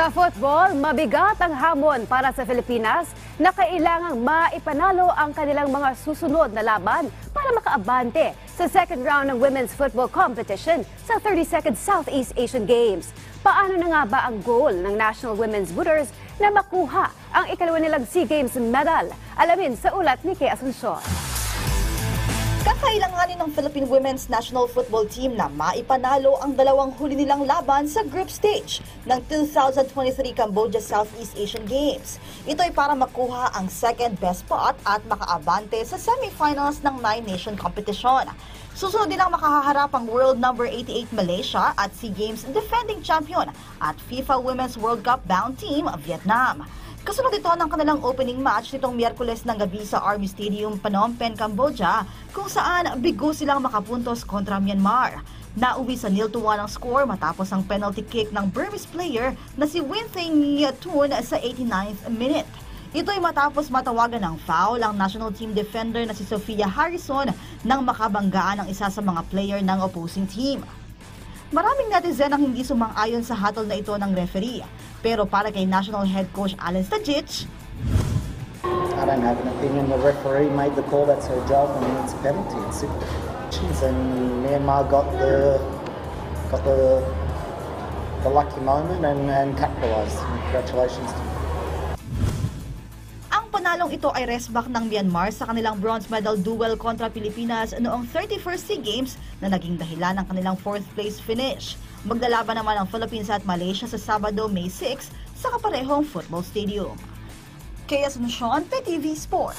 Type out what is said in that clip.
Sa football, mabigat ang hamon para sa Pilipinas na kailangang maipanalo ang kanilang mga susunod na laban para makaabante sa second round ng women's football competition sa 32nd Southeast Asian Games. Paano na nga ba ang goal ng National Women's Booters na makuha ang ikalawa nilang SEA Games medal? Alamin sa ulat ni Kay Asuncion. Kakailanganin ng Philippine Women's National Football Team na maipanalo ang dalawang huli nilang laban sa group stage ng 2023 Cambodia Southeast Asian Games. Ito ay para makuha ang second best spot at makaabante sa semifinals ng Nine Nation Competition. Susunod din ang makaharap ang world number 88 Malaysia at SEA Games defending champion at FIFA Women's World Cup bound team Vietnam. Kasunod ito ng kanilang opening match nitong Miyerkules ng gabi sa Army Stadium, Phnom Penh, Cambodia, kung saan bigo silang makapuntos kontra Myanmar. Nauwi sa nil to 1 ang score matapos ang penalty kick ng Burmese player na si Winthei Niatun sa 89th minute. Ito ay matapos matawagan ng foul ang national team defender na si Sofia Harrison nang makabanggaan ang isa sa mga player ng opposing team. Maraming netizen ang hindi sumang-ayon sa hatol na ito ng referee. Pero para kay National Head Coach Alan Stajic, I don't have an opinion. The referee made the call. That's her job, and it's a penalty. It's simple. And Myanmar got the got the the lucky moment and, and capitalised. Congratulations to panalong ito ay resback ng Myanmar sa kanilang bronze medal duel kontra Pilipinas noong 31st SEA Games na naging dahilan ng kanilang fourth place finish. Maglalaban naman ang Philippines at Malaysia sa Sabado, May 6 sa kaparehong football stadium. Kaya Asuncion, PTV Sport.